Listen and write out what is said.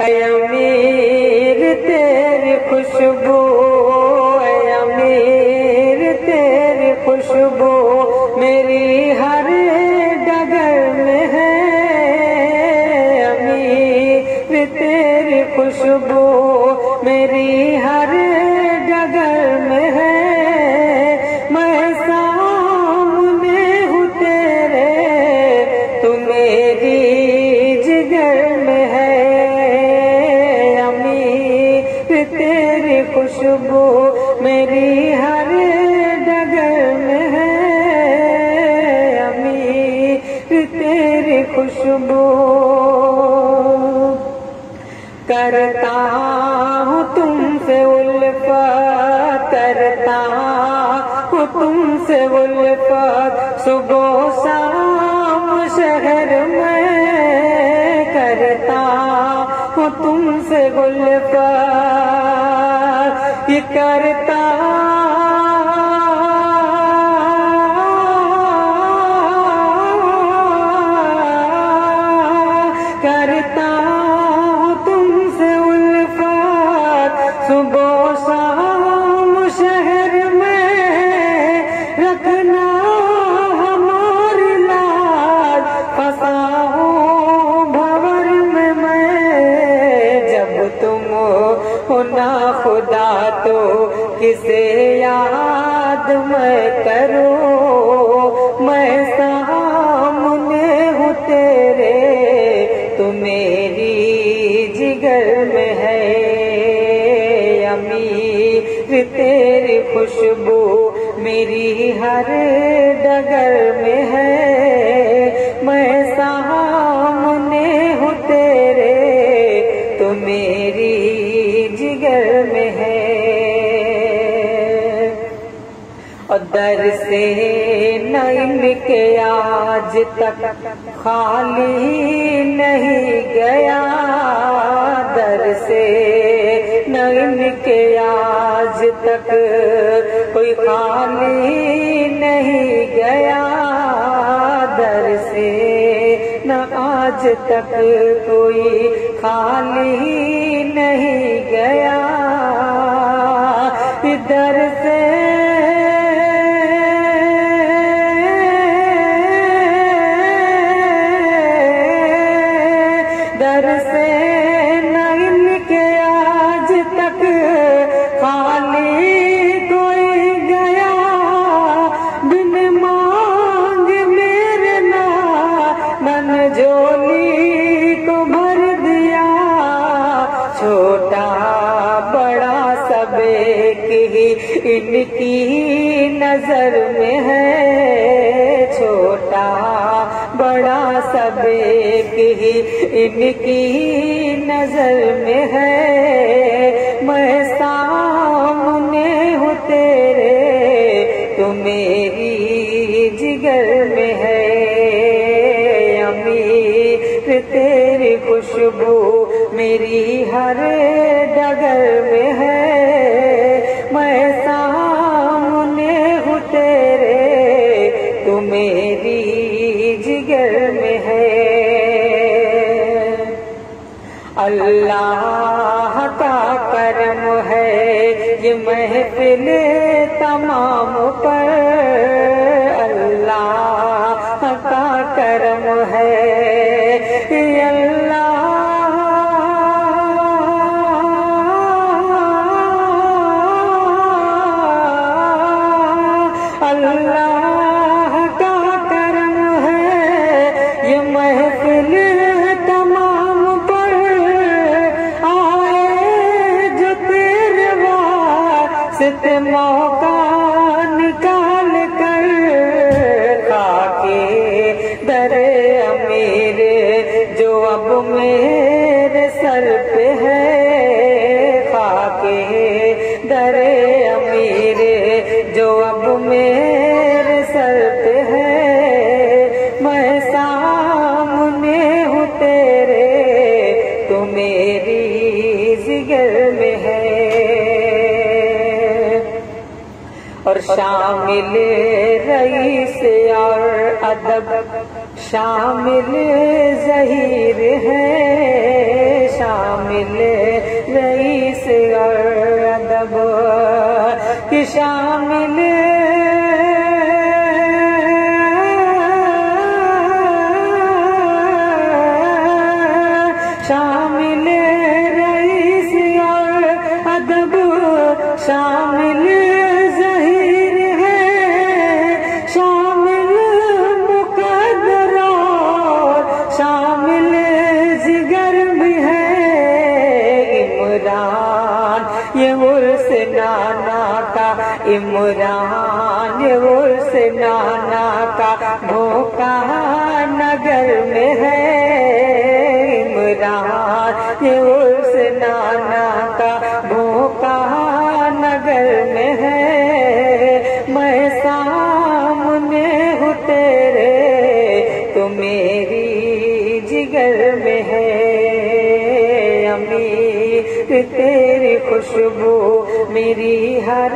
अमीर तेरी खुशबू अमीर तेरी खुशबू मेरी हर डगर में है। अमीर तेरी खुशबू मेरी हर खुशबू मेरी हर डगर में है। अमीर तेरी खुशबू करता हूँ तुमसे उल्फत, करता हूँ तुमसे उल्फत। सुबह शाम शहर में करता हूँ तुमसे करता करता खुदा तो किसे याद मैं करूँ? मैं सामने हूँ तेरे, तू मेरी जिगर में है। अमीर तेरी खुशबू मेरी हर डगर में है। से नैन के आज तक खाली नहीं गया। दर से नैन के आज तक कोई खाली नहीं गया। दर से न आज तक कोई खाली नहीं गया। इधर आज तक खाली गया। बिन मांग मेरे ना, मन भर दिया। छोटा बड़ा सबे की इनकी नज़र में है। छोटा बड़ा सब एक ही इनकी नज़र में है। मैं सामने हूँ तेरे, तू मेरी जिगर में है। अमीर तेरी खुशबू मेरी हर अल्लाह का करम है ये महफिल तमाम पर मौका कर रईस और अदब। शामिल जहीर है शामिल शामिल रईस और अदब। कि शामिल शामिल ये उर्स नाना का, इमरान ये उर्स नाना का भोका नगर में है। इमरान ये उर्स नाना का भोका नगर में है। मैं सामने हूँ तेरे तो मेरी जिगर में है। अमीर तेरी खुशबू मेरी हर